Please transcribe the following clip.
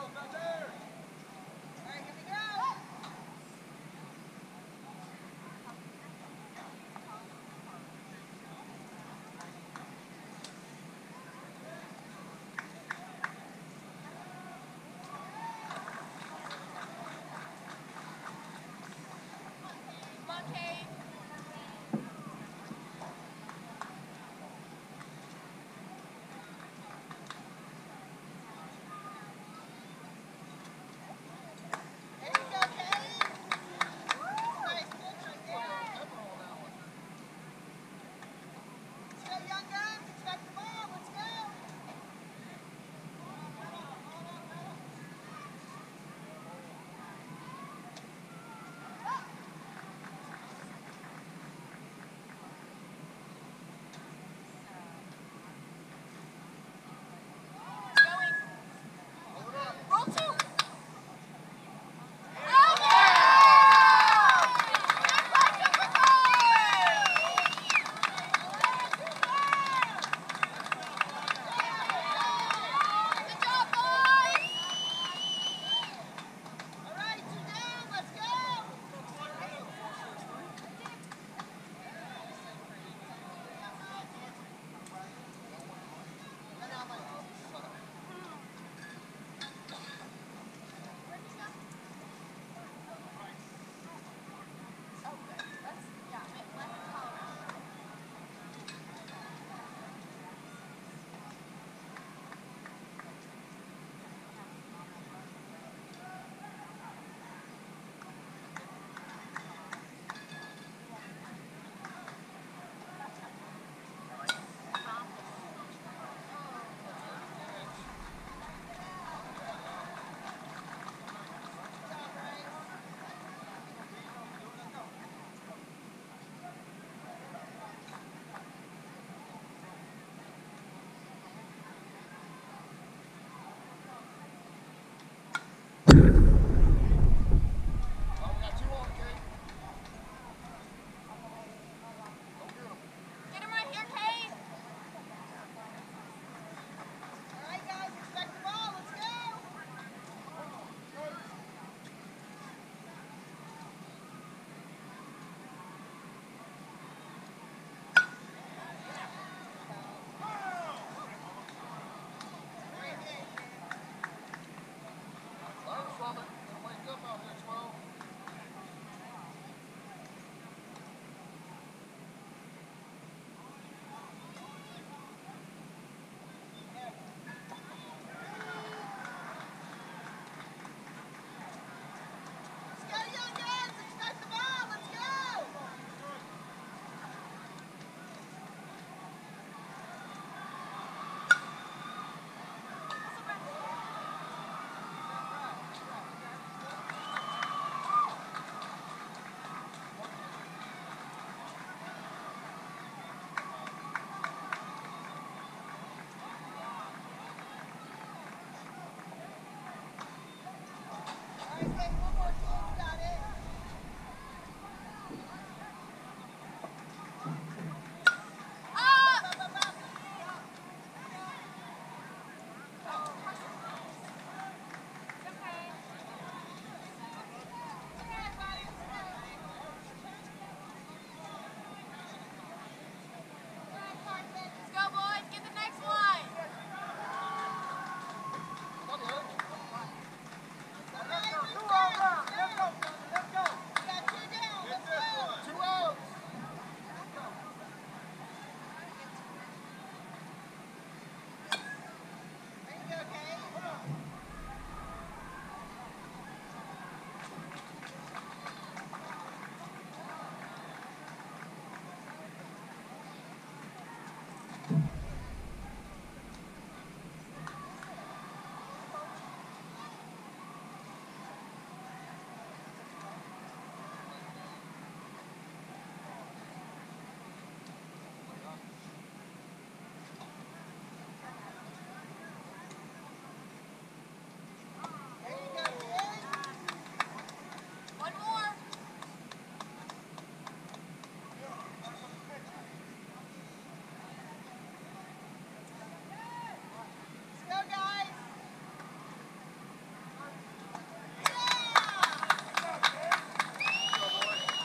Go, go, go.